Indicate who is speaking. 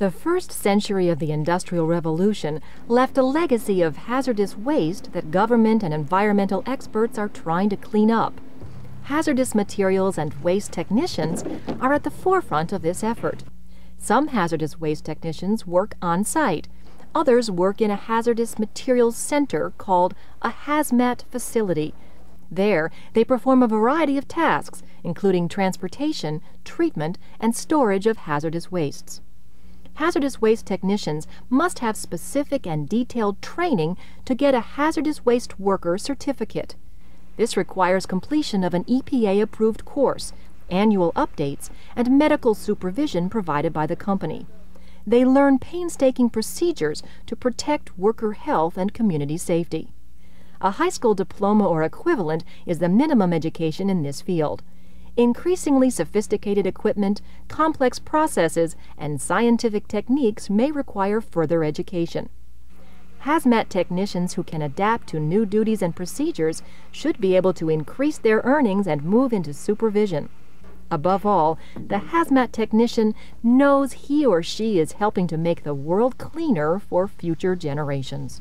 Speaker 1: The first century of the Industrial Revolution left a legacy of hazardous waste that government and environmental experts are trying to clean up. Hazardous materials and waste technicians are at the forefront of this effort. Some hazardous waste technicians work on site. Others work in a hazardous materials center called a hazmat facility. There, they perform a variety of tasks, including transportation, treatment, and storage of hazardous wastes hazardous waste technicians must have specific and detailed training to get a hazardous waste worker certificate. This requires completion of an EPA approved course, annual updates, and medical supervision provided by the company. They learn painstaking procedures to protect worker health and community safety. A high school diploma or equivalent is the minimum education in this field increasingly sophisticated equipment, complex processes, and scientific techniques may require further education. Hazmat technicians who can adapt to new duties and procedures should be able to increase their earnings and move into supervision. Above all, the hazmat technician knows he or she is helping to make the world cleaner for future generations.